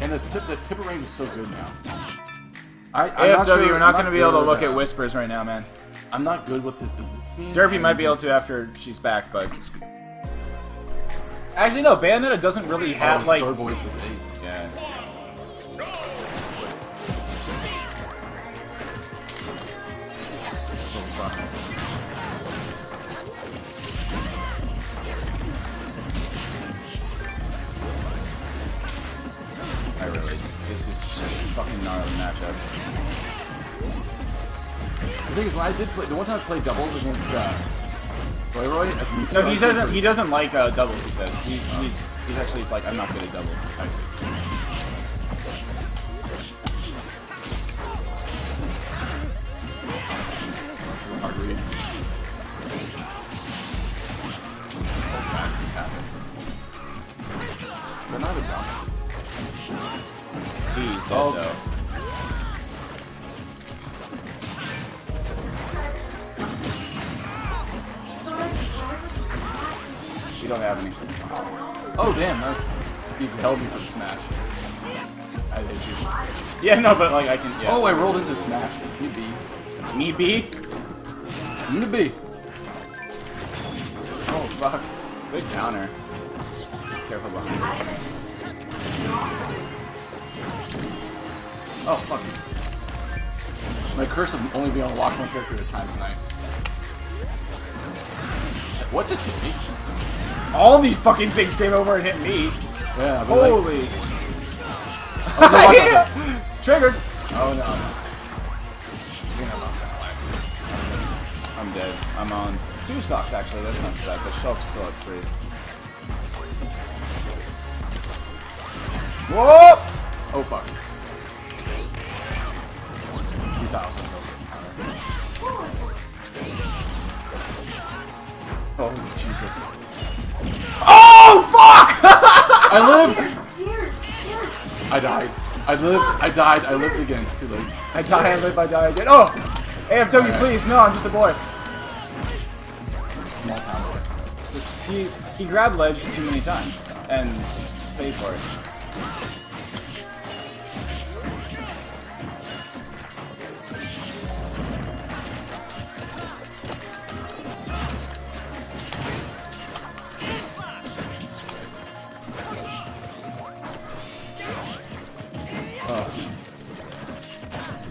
And this tip, the tipper range is so good now. I, I'm not AFW, sure, we're I'm not going to be able to look at- whispers right now, man. I'm not good with this. this Derpy might be able to after she's back, but actually no, Bayonetta doesn't really have Oh, like boys with eights. yeah. Oh, this is such a fucking gnarly matchup. The thing is, when I did play, the one time I played doubles against uh, Doyroi, as a No, he doesn't. He doesn't like uh, doubles. He says he, he's he's actually like I'm not good at doubles. He's dead Oh. though. You don't have any. Oh damn, that's you held me for the smash. I hit you. Yeah, no, but like I can. Yeah. Oh, I rolled into smash. Me B. me B. You B. Oh fuck. Good counter. Careful behind. Oh fuck. My curse of only being able to watch one character at a time tonight. What just hit me? All these fucking things came over and hit me. Yeah, but like, Holy. oh, watch. Triggered. Oh no. You're gonna knock that away. I'm dead. I'm on two stocks actually. That's not bad. The shulk's still at three. Whoa! Oh fuck. I lived, I died, I lived again. Too late. I die, I live, I die again. Oh! AFW, Alright. please! No, I'm just a boy. Small town boy. He he grabbed ledge too many times and paid for it.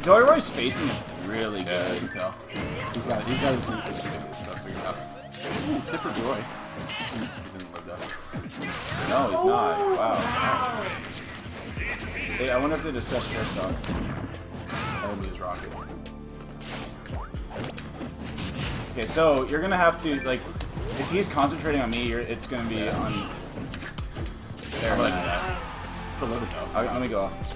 Doyroi's spacing is really Yeah, good. you can tell. He's got, he's got his stuff figured out. Ooh, Tipper Joy. He's in. No, he's not. Wow. Hey, I wonder if they discussed first stock. That would be his rocket. Okay, so you're gonna have to like, if he's concentrating on me, you're, it's gonna be on. There, nice. that. The limit though. I, let me go off.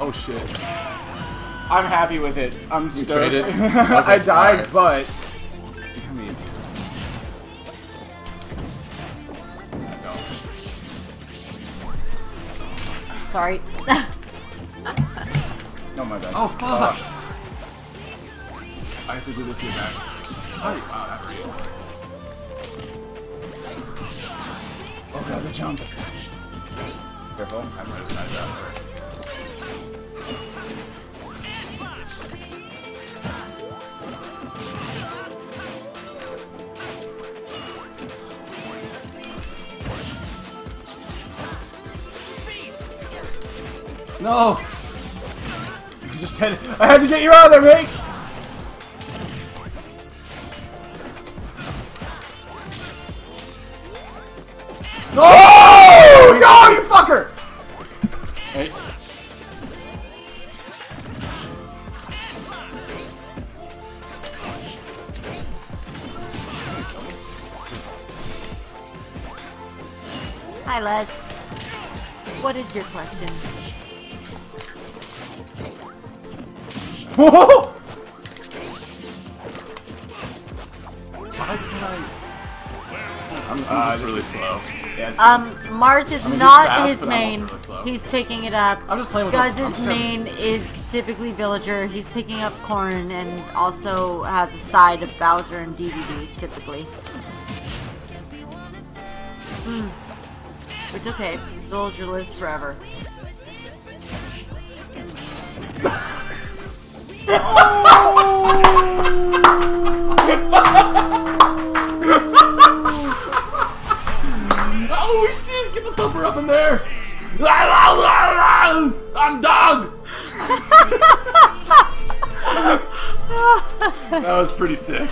Oh shit. I'm happy with it. I'm You stoked. traded? I died, alright. but. I mean, No. Sorry. no, my bad. Oh fuck! Uh, I have to do this to get back. Oh, wow, that hurt. Oh god, the jump. Careful. I might have decided that hurt. No! You just had. I had to get you out of there, mate. No! No, you fucker! Hey. Hi, Les. What is your question? Why did I... I'm, Uh, I'm just really slow. Yeah, Um, Marth is I mean, not fast, his but main. really. He's picking it up. I'm just playing with Skuzz's just- main is typically Villager. He's picking up Corrin and also has a side of Bowser and DVD typically. It's okay. Villager lives forever. Oh oh shit! Get the thumper up in there! I'm dog! that was pretty sick.